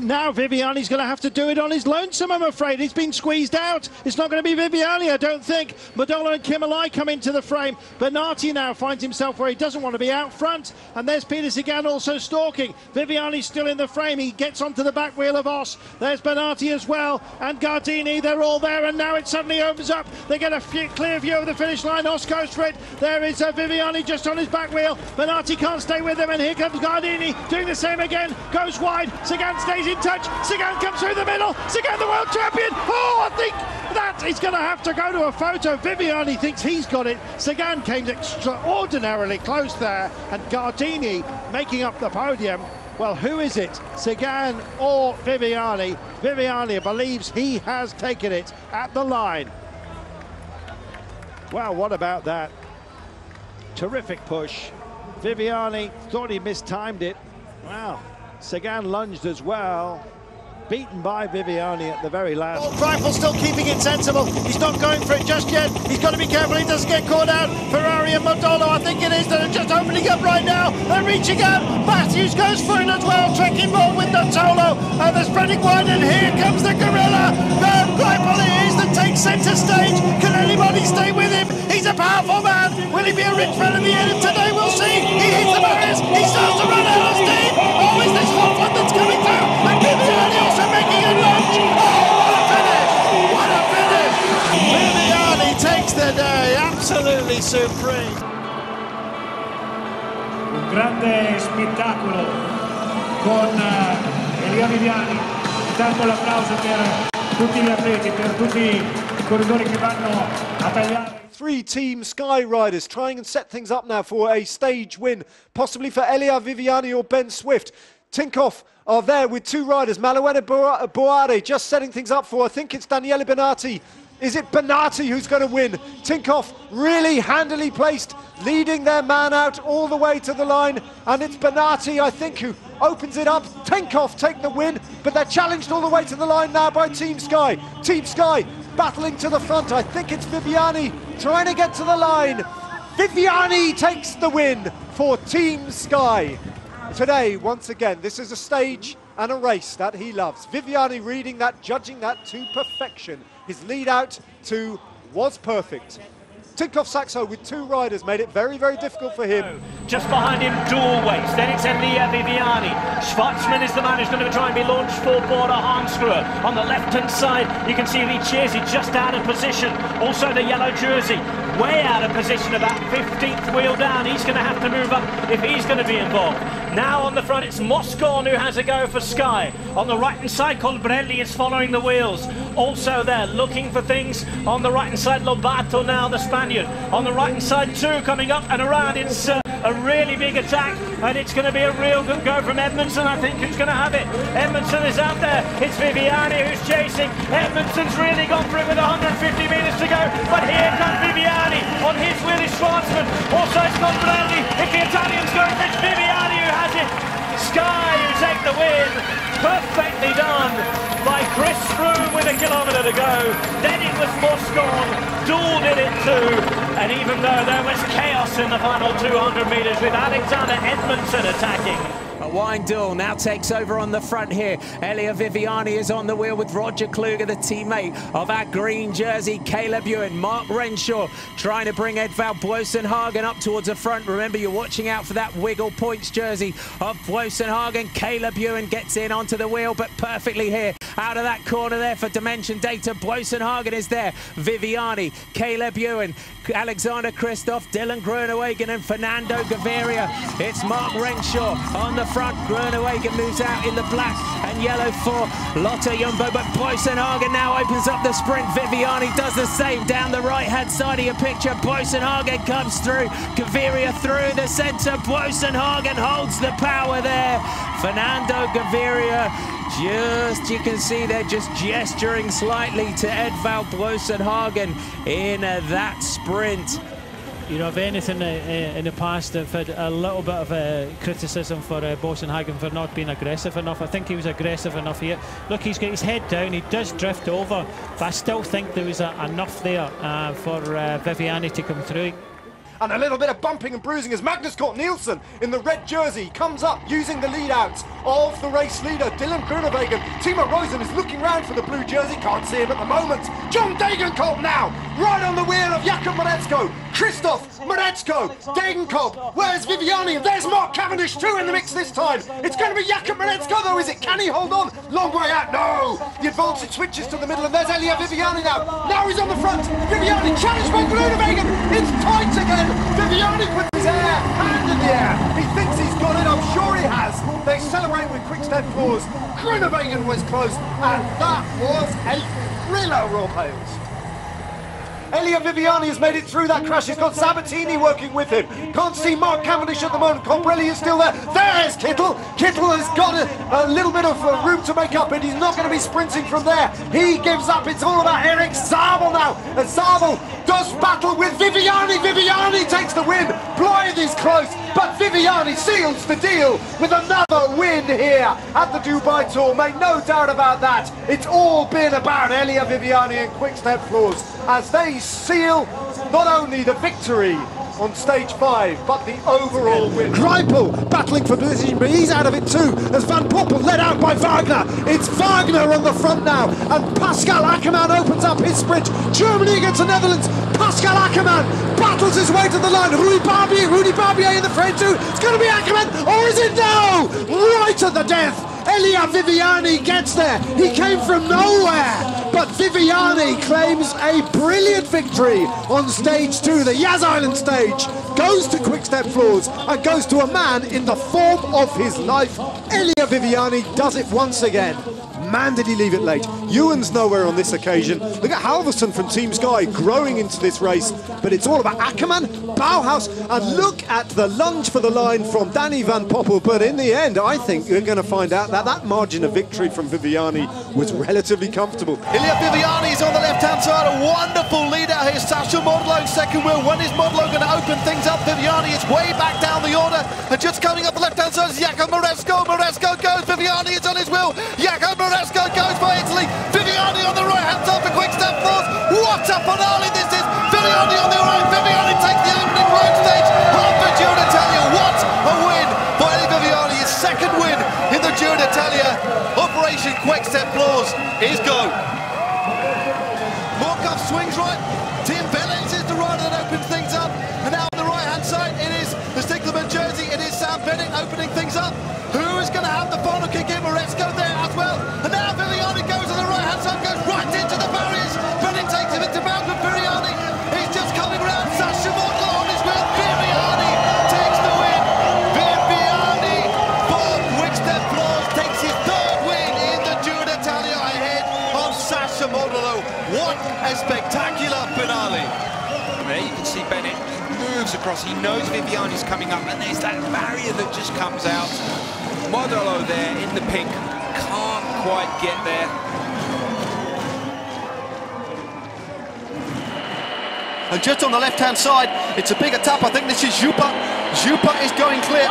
Now Viviani's going to have to do it on his lonesome, I'm afraid. He's been squeezed out. It's not going to be Viviani, I don't think. Modolo and Kimmeli come into the frame. Bennati now finds himself where he doesn't want to be out front. And there's Peter Sagan also stalking. Viviani's still in the frame. He gets onto the back wheel of Oss. There's Bennati as well. And Gardini, they're all there. And now it suddenly opens up. They get a clear view of the finish line. Oss goes for it. There is uh, Viviani just on his back wheel. Bennati can't stay with him. And here comes Gardini doing the same again. Goes wide. Sagan stays in touch. Sagan comes through the middle. Sagan, the world champion. Oh, I think that is going to have to go to a photo. Viviani thinks he's got it. Sagan came extraordinarily close there, and Gardini making up the podium. Well, who is it? Sagan or Viviani? Viviani believes he has taken it at the line. Well, what about that? Terrific push. Viviani thought he mistimed it. Wow. Sagan lunged as well. Beaten by Viviani at the very last. Oh, Greipel still keeping it sensible. He's not going for it just yet. He's got to be careful he doesn't get caught out. Ferrari and Modolo, I think it is, that are just opening up right now. They're reaching out. Matthews goes for it as well. Trekking more with Notolo. And they're spreading wide, and here comes the gorilla. No, Greipel it is that takes centre stage. Can anybody stay with him? He's a powerful man. Will he be a rich man at the end today? We'll see. He hits the barriers. He starts to run out of steam. Oh, is this hot one that's coming through? And Viviani also making a lunge. Oh, what a finish! What a finish! Viviani takes the day. Absolutely supreme. Un grande spettacolo con eh, Elia Viviani. Intanto l'applauso per tutti gli atleti, per tutti i corridori che vanno a tagliare. Three Team Sky Riders trying and set things up now for a stage win, possibly for Elia Viviani or Ben Swift. Tinkoff are there with two riders. Manuele Boaro just setting things up for, I think it's Daniele Bennati. Is it Bennati who's going to win? Tinkoff really handily placed, leading their man out all the way to the line. And it's Bennati, I think, who opens it up. Tinkoff take the win, but they're challenged all the way to the line now by Team Sky. Team Sky battling to the front. I think it's Viviani trying to get to the line. Viviani takes the win for Team Sky. Today, once again, this is a stage and a race that he loves. Viviani reading that, judging that to perfection. His lead out to was perfect. Tinkoff Saxo with two riders made it very, very difficult for him. Just behind him, Doorways. Then it's Elia uh, Viviani. Schwarzmann is the man who's going to try and be launched for Bora Hansgrohe. On the left-hand side, you can see Ricciesi just out of position. Also the yellow jersey, way out of position, about 15th wheel down. He's going to have to move up if he's going to be involved. Now on the front, it's Moscon who has a go for Sky. On the right-hand side, Colbrelli is following the wheels. Also there, looking for things. On the right-hand side, Lobato now, the Spaniard. On the right-hand side, too, coming up and around. It's uh, a really big attack, and it's going to be a real good go from Edmondson, I think, who's going to have it. Edmondson is out there. It's Viviani who's chasing. Edmondson's really gone for it with 150 metres to go, but here comes Viviani on his with his Schwarzmann. Also, it's Colbrelli. If the Italians go, it's Viviani who has it. Sky who take the win. Perfectly done by Chris Froome kilometre to go. Then it was Moscon. Doull did it too. And even though there was chaos in the final 200 metres with Alexander Edmondson attacking. Doull now takes over on the front here. Elia Viviani is on the wheel with Roger Kluge, the teammate of our green jersey, Caleb Ewan. Mark Renshaw trying to bring Edvald Boasson Hagen up towards the front. Remember, you're watching out for that wiggle points jersey of Boasson Hagen. Caleb Ewan gets in onto the wheel, but perfectly here. Out of that corner there for Dimension Data, Boasson Hagen is there. Viviani, Caleb Ewan, Alexander Kristoff, Dylan Groenewegen and Fernando Gaviria. It's Mark Renshaw on the front. Groenewegen moves out in the black and yellow for Lotto Jumbo, but Boasson Hagen now opens up the sprint. Viviani does the same down the right-hand side of your picture. Boasson Hagen comes through. Gaviria through the centre. Boasson Hagen holds the power there. Fernando Gaviria just, you can see they're just gesturing slightly to Edvald Boasson Hagen in uh, that sprint. You know, if anything, uh, uh, in the past, I've had a little bit of uh, criticism for uh, Boasson Hagen for not being aggressive enough. I think he was aggressive enough here. Look, he's got his head down. He does drift over, but I still think there was enough there for Viviani to come through. And a little bit of bumping and bruising as Magnus Cort Nielsen in the red jersey comes up using the lead out of the race leader, Dylan Groenewegen. Timo Roosen is looking round for the blue jersey, can't see him at the moment. John Degenkolb now, right on the wheel of Jakob Mareczko. Christoph Mareczko, Degenkolb, where's Viviani? There's Mark Cavendish too in the mix this time. It's going to be Jakob Mareczko though, is it? Can he hold on? Long way out, The advantage switches to the middle and there's Elia Viviani now. Now he's on the front. Viviani challenged by Groenewegen. It's tight again. Viviani puts his air, hand in the air. He thinks he's got it, I'm sure he has. They celebrate with quick step applause. Groenewegen was close and that was a thriller, Rob Hales. Elia Viviani has made it through that crash. He's got Sabatini working with him. Can't see Mark Cavendish at the moment. Colbrelli is still there. There's Kittel. Kittel has got a, a little bit of uh, room to make up, and he's not going to be sprinting from there. He gives up. It's all about Eric Zabel now. And Zabel does battle with Viviani. Viviani takes the win. Blythe is close, but Viviani seals the deal with another win here at the Dubai Tour. Make no doubt about that. It's all been about Elia Viviani and Quick Step Floors as they seal not only the victory on stage five, but the overall win. Greipel battling for position, but he's out of it too, as Van Poppel led out by Wagner. It's Wagner on the front now, and Pascal Ackermann opens up his sprint. Germany against the Netherlands. Pascal Ackermann battles his way to the line. Rudy Barbier, Rudy Barbier in the front too. It's going to be Ackermann, or is it now? Right at the death. Elia Viviani gets there. He came from nowhere, but Viviani claims a brilliant victory on stage two. The Yas Island stage goes to Quick Step Floors and goes to a man in the form of his life. Elia Viviani does it once again. Man, did he leave it late. Ewan's nowhere on this occasion. Look at Halvorsen from Team Sky growing into this race, but it's all about Ackermann, Bauhaus, and look at the lunge for the line from Danny Van Poppel. But in the end, I think we're going to find out that that margin of victory from Viviani was relatively comfortable. Elia Viviani is on the left-hand side, a wonderful leader. Here's Sacha Modolo in second wheel. When is Modolo going to open things up? Viviani is way back down the order. And just coming up the left-hand side is Jakob Mareczko. Mareczko goes. Viviani is on his wheel. Jakob Mareczko goes by Italy. Viviani on the right-hand side for quick step force. What a finale this is. Viviani on the right. Viviani takes the opening road stage. Half the Giro d'Italia. What a win for Elia Viviani. His second win in the Giro d'Italia. Operation Quick Step Floors is go. Morkov swings right. Tim Wellens is the rider that opens Bennett opening things up. Who is going to have the final kick in? Mareczko there moves across. He knows Viviani's coming up, and there's that barrier that just comes out. Modolo there in the pink, can't quite get there. And just on the left-hand side, it's a bigger tap. I think this is Jupa. Jupa is going clear.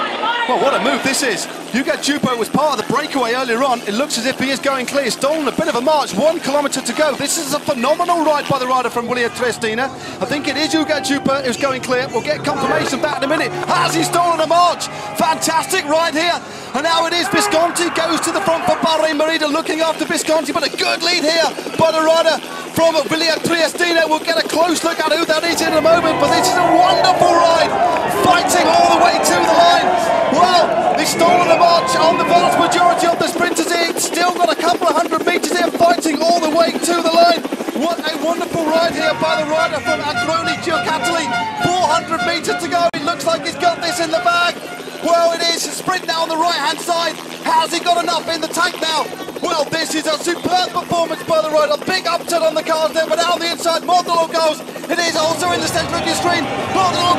Well, what a move this is. Yuga Jupa was part of the breakaway earlier on. It looks as if he is going clear. Stolen a bit of a march, one kilometre to go. This is a phenomenal ride by the rider from Wilier Triestina. I think it is Yuga Jupa who's going clear. We'll get confirmation that in a minute. Has he stolen a march? Fantastic ride here. And now it is Visconti goes to the front for Bahrain Merida looking after Visconti, but a good lead here by the rider from Wilier Triestina. We'll get a close look at who that is in a moment, but this is a wonderful ride, fighting all the way to the line. Well, he's stolen a march on the vast majority of the sprinters here. Still got a couple of hundred metres here, fighting all the way to the line. What a wonderful ride here by the rider from Androni Giocattoli. 400 metres to go. It looks like he's got this in the bag. Well, it is sprint now on the right-hand side. Has he got enough in the tank now? Well, this is a superb performance by the rider. Big upturn on the cars there, but out on the inside, Modolo goes. It is also in the centre of your screen. Modolo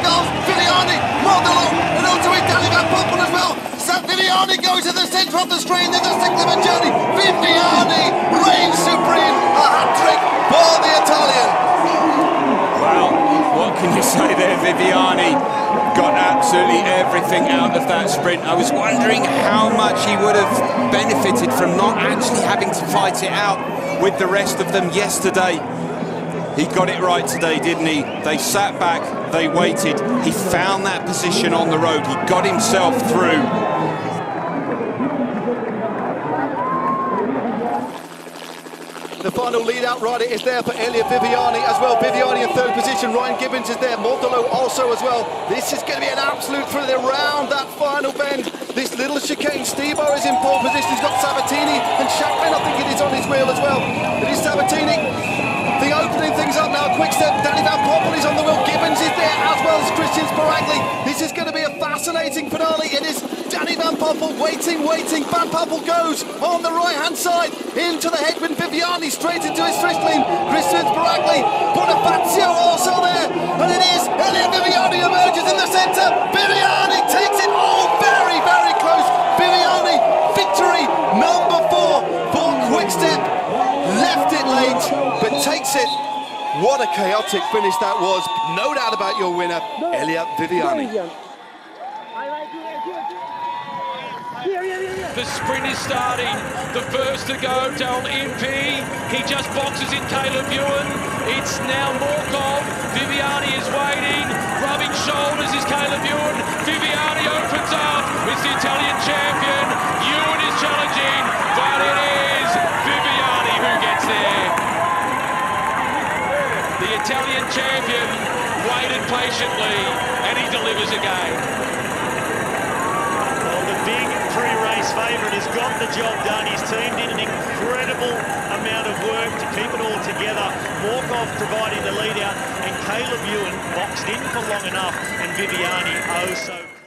Viviani goes to the centre of the screen, then the cycling journey. Viviani reigns supreme. A hat-trick for the Italian. Wow, what can you say there, Viviani? Got absolutely everything out of that sprint. I was wondering how much he would have benefited from not actually having to fight it out with the rest of them yesterday. He got it right today, didn't he? They sat back, they waited. He found that position on the road. He got himself through. The final lead-out rider is there for Elia Viviani as well. Viviani in third position. Ryan Gibbons is there. Modolo also as well. This is going to be an absolute thrill around that final bend. This little chicane. Steve-O is in pole position. He's got Sabatini and Shackman, I think it is on his wheel as well. It is Sabatini. The opening things up now. Quick step. Danny Van Poppel is on the wheel. Gibbons is there as well as Christian Sbaragli. This is going to be a fascinating finale. It is Danny Van Poppel waiting, waiting. Van Poppel goes on the right-hand side into the headwind. Viviani straight into his first lane. Christian Sbaragli. Bonifazio also there. And it is Elia Viviani emerges in the centre. Viviani takes it. Oh, very, very close. Viviani, victory number four for Quickstep. Left it late, but takes it. What a chaotic finish that was. No doubt about your winner, Elia Viviani. The sprint is starting. The first to go, Daryl Impey. He just boxes in Caleb Ewan. It's now Morkov. Viviani is waiting. Rubbing shoulders is Caleb Ewan. Viviani opens up. It's the Italian champion. Ewan is challenging, but it is Viviani who gets there. The Italian champion waited patiently and he delivers again. Well, the big pre-race favourite has got the job done. His team did an incredible amount of work to keep it all together. Morkov providing the lead out and Caleb Ewan boxed in for long enough and Viviani oh so